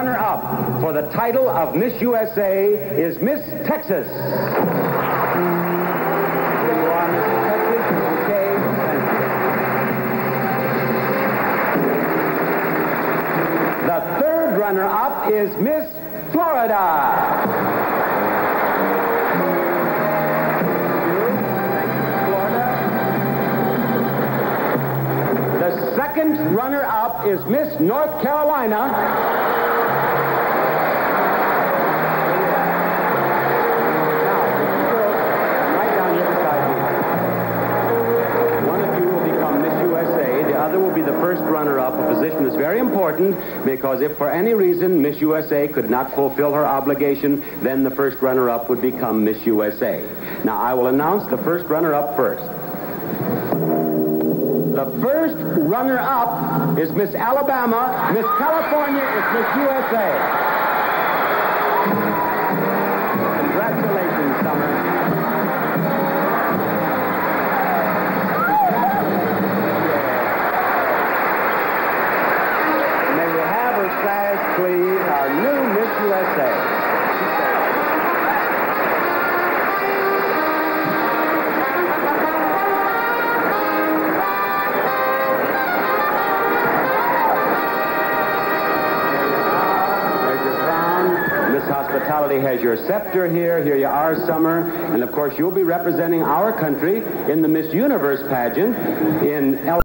runner-up for the title of Miss USA is Miss Texas. The third runner-up is Miss Florida. The second runner-up is Miss North Carolina. Other will be the first runner-up. A position that's very important because if for any reason Miss USA could not fulfill her obligation, then the first runner-up would become Miss USA. Now, I will announce the first runner-up first. The first runner-up is Miss Alabama. Miss California is Miss USA. Hospitality has your scepter here. Here you are, Summer. And of course, you'll be representing our country in the Miss Universe pageant in El